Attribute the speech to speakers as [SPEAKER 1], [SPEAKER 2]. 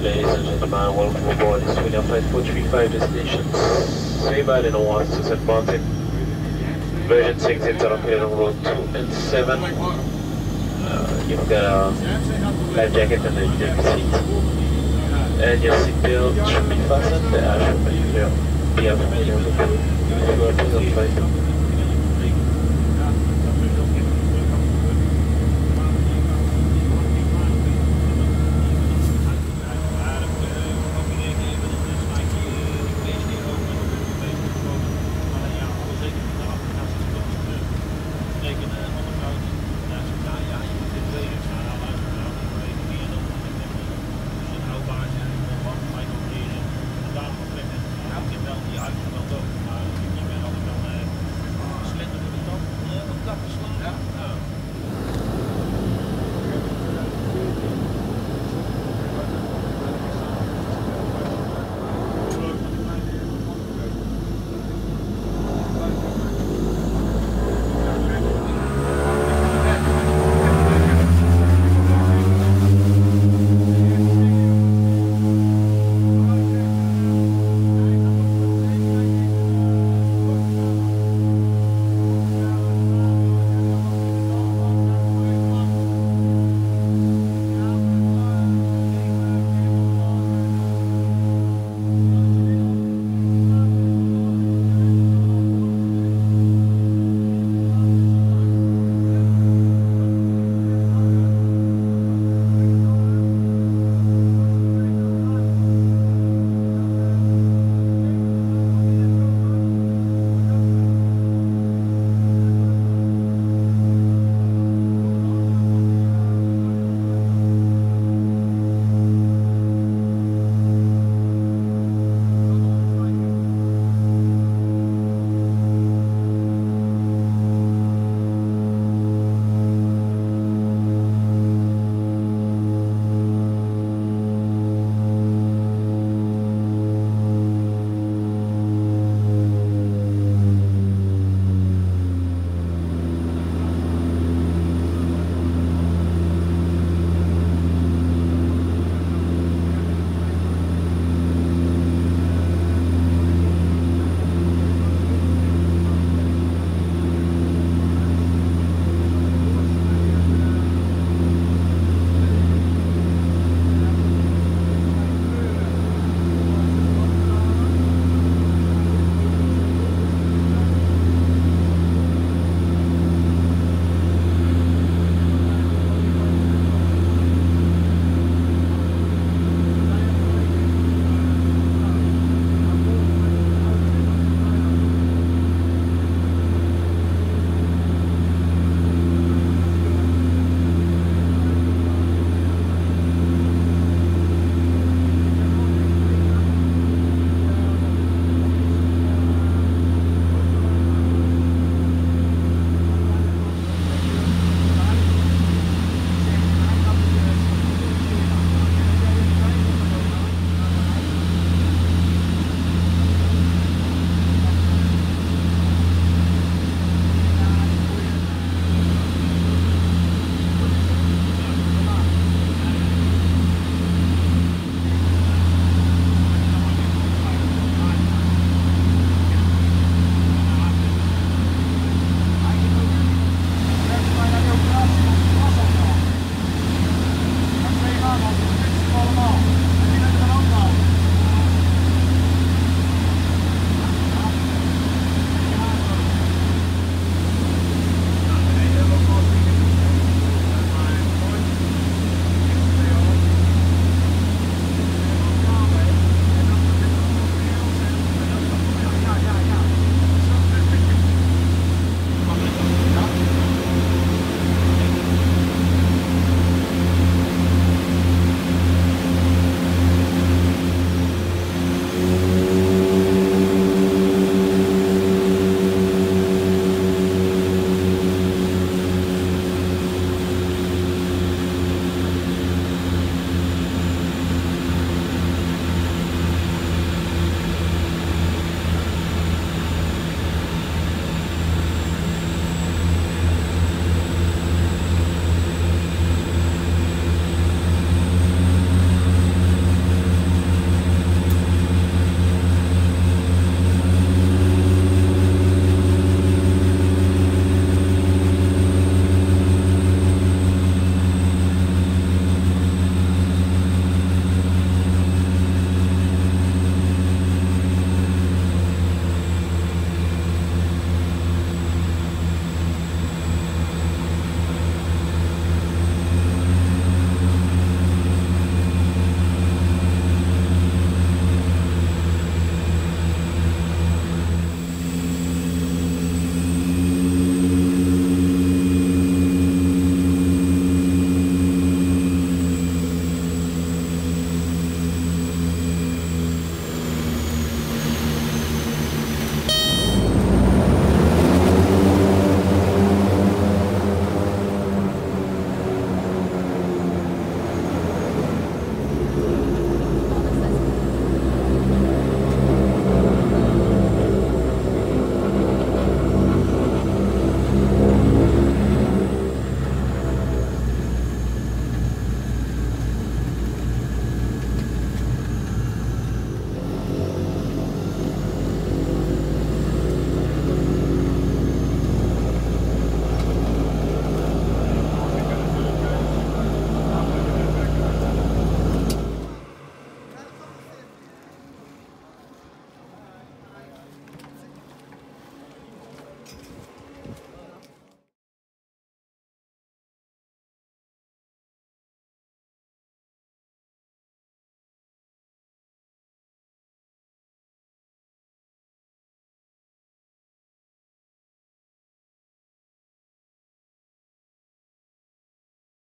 [SPEAKER 1] Ladies and gentlemen, welcome aboard this Winair Flight 435 destination. Seabird in Oahu to St. Martin. Version 6 interlocated on road 2 and 7. Uh, you've got a life jacket and a jacket seat. And your seatbelt should be fastened. The should be, be familiar with the flight.